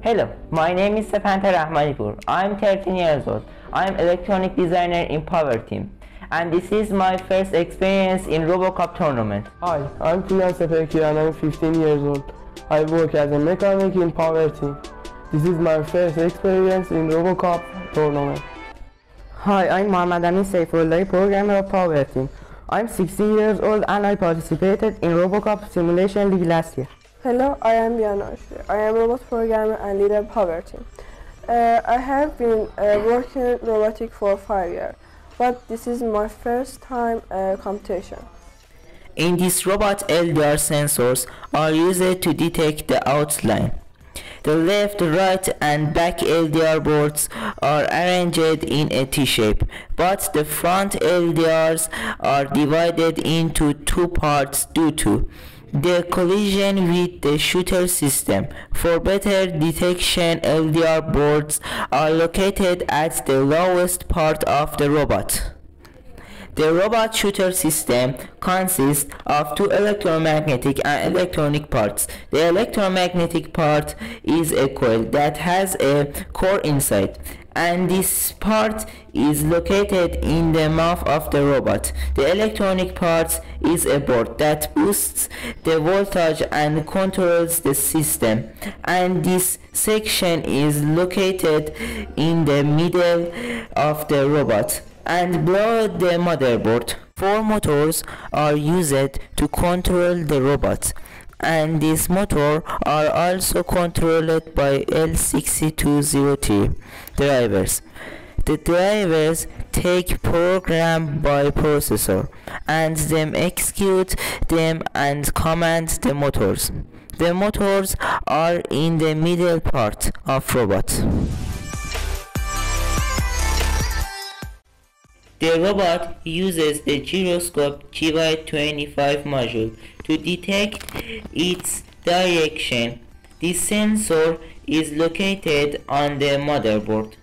Hello, my name is Sepanta Rahmanipur. I'm 13 years old. I'm electronic designer in Power Team. And this is my first experience in RoboCup tournament. Hi, I'm Tilan Sepeki and I'm 15 years old. I work as a mechanic in Power Team. This is my first experience in RoboCup tournament. Hi, I'm Mohammad Amin Saifullah, programmer of Power Team. I'm 16 years old and I participated in RoboCup Simulation League last year. Hello, I am Janosch. I am a robot programmer and leader Power Team. Uh, I have been uh, working robotic for five years, but this is my first time uh, competition. In this robot LDR sensors are used to detect the outline. The left, right and back LDR boards are arranged in a T-shape, but the front LDRs are divided into two parts due to the collision with the shooter system. For better detection, LDR boards are located at the lowest part of the robot. The robot shooter system consists of two electromagnetic and electronic parts. The electromagnetic part is a coil that has a core inside and this part is located in the mouth of the robot. The electronic part is a board that boosts the voltage and controls the system and this section is located in the middle of the robot and below the motherboard. Four motors are used to control the robot and these motors are also controlled by L6203 drivers. The drivers take program by processor and then execute them and command the motors. The motors are in the middle part of robot. The robot uses the gyroscope GY25 module to detect its direction. The sensor is located on the motherboard.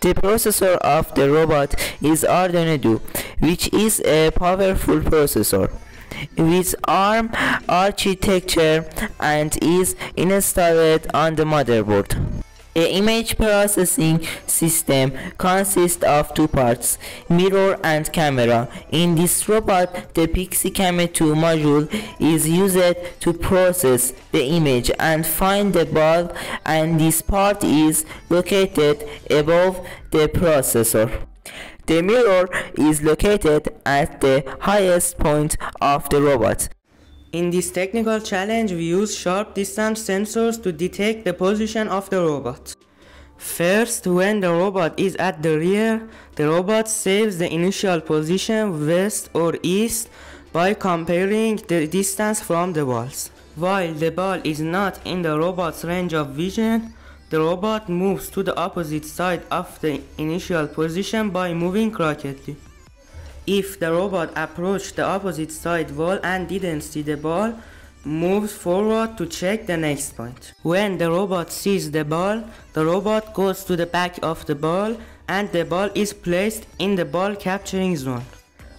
The processor of the robot is Arduino which is a powerful processor with ARM architecture and is installed on the motherboard. The image processing system consists of two parts, mirror and camera. In this robot, the PixyCam 2 module is used to process the image and find the ball and this part is located above the processor. The mirror is located at the highest point of the robot. In this technical challenge, we use sharp distance sensors to detect the position of the robot. First, when the robot is at the rear, the robot saves the initial position west or east by comparing the distance from the walls. While the ball is not in the robot's range of vision, the robot moves to the opposite side of the initial position by moving crookedly. If the robot approached the opposite side wall and didn't see the ball, moves forward to check the next point. When the robot sees the ball, the robot goes to the back of the ball and the ball is placed in the ball capturing zone.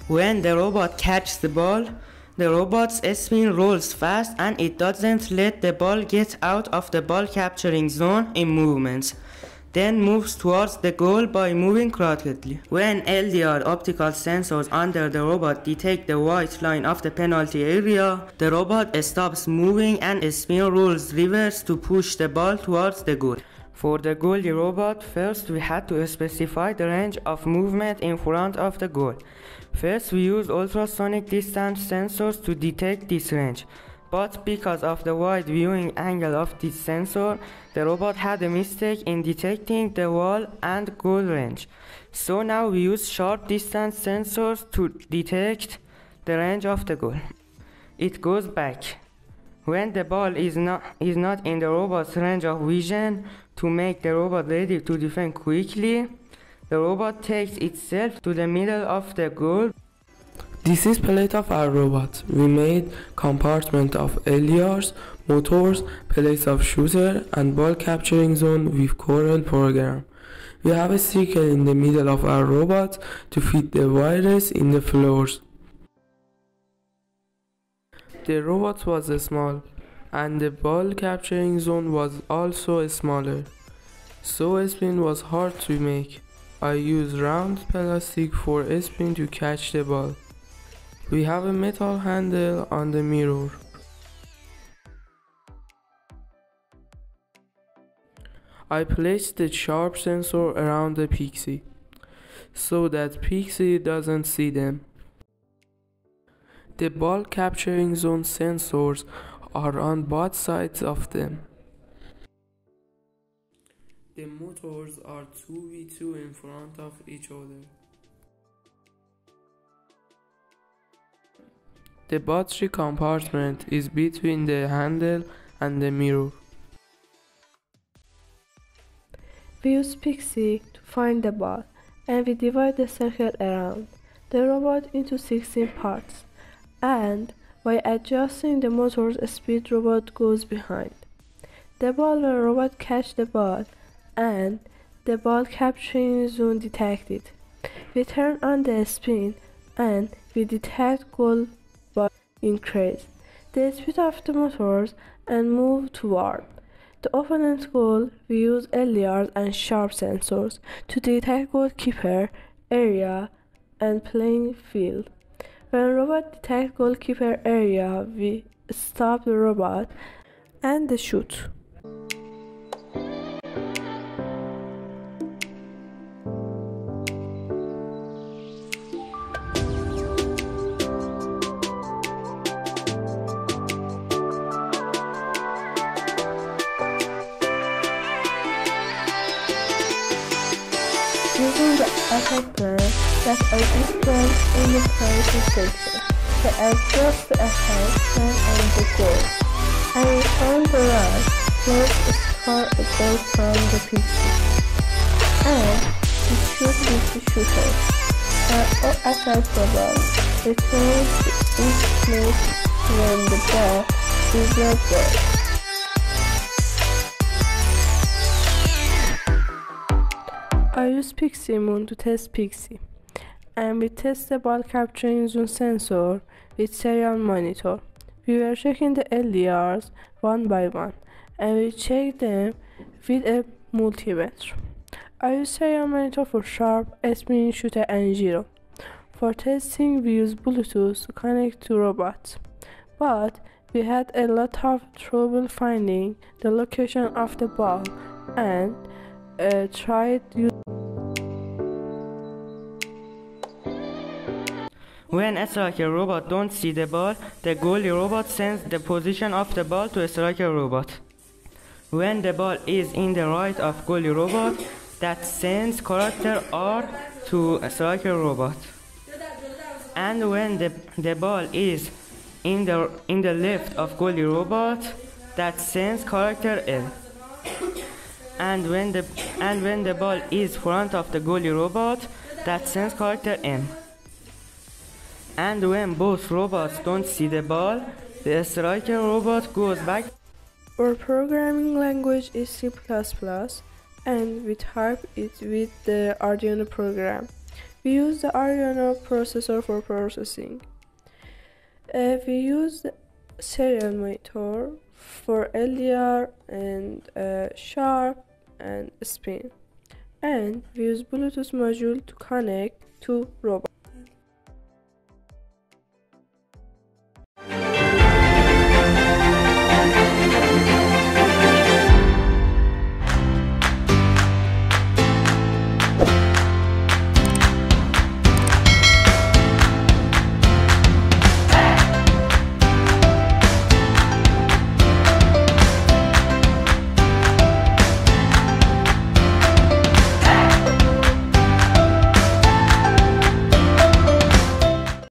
When the robot catches the ball, the robot's spin rolls fast and it doesn't let the ball get out of the ball capturing zone in movements then moves towards the goal by moving crookedly. When LDR optical sensors under the robot detect the white line of the penalty area, the robot stops moving and spin rolls reverse to push the ball towards the goal. For the goalie robot, first we had to specify the range of movement in front of the goal. First we used ultrasonic distance sensors to detect this range. But because of the wide viewing angle of this sensor, the robot had a mistake in detecting the wall and goal range. So now we use sharp distance sensors to detect the range of the goal. It goes back. When the ball is not, is not in the robot's range of vision to make the robot ready to defend quickly, the robot takes itself to the middle of the goal this is plate of our robot. We made compartment of LDRs, motors, plates of shooter and ball capturing zone with Corel program. We have a circle in the middle of our robot to fit the wires in the floors. The robot was small and the ball capturing zone was also smaller. So spin was hard to make. I used round plastic for spin to catch the ball. We have a metal handle on the mirror. I placed the sharp sensor around the Pixy so that Pixy doesn't see them. The ball capturing zone sensors are on both sides of them. The motors are 2v2 in front of each other. The battery compartment is between the handle and the mirror. We use Pixy to find the ball and we divide the circle around the robot into 16 parts and by adjusting the motor's speed robot goes behind. The ball when robot catch the ball and the ball capturing zone detected. We turn on the spin and we detect goal ball increase the speed of the motors and move toward the opponent's goal, we use LDRs and sharp sensors to detect goalkeeper area and playing field. When robot detects goalkeeper area, we stop the robot and the shoot. The plan that are different in the priority section, to adjust the plan and the goal, and return the run plus score a goal from the PC. And we shoot with the shooter. And all attack robot returns to each place when the ball is not there. I use PixyMon to test Pixy, and we test the ball capturing zone sensor with serial monitor. We were checking the LDRs one by one, and we checked them with a multimeter. I use serial monitor for sharp, spinning shooter, and gyro. For testing, we use Bluetooth to connect to robots, but we had a lot of trouble finding the location of the ball and uh, When a striker robot don't see the ball, the goalie robot sends the position of the ball to a striker robot. When the ball is in the right of goalie robot, that sends character R to a striker robot. And when the, the ball is in the in the left of goalie robot, that sends character L. And when the and when the ball is front of the goalie robot, that sends character M. And when both robots don't see the ball, the striker robot goes back. Our programming language is C++ and we type it with the Arduino program. We use the Arduino processor for processing. Uh, we use the serial monitor for LDR and uh, sharp and spin. And we use Bluetooth module to connect to robot.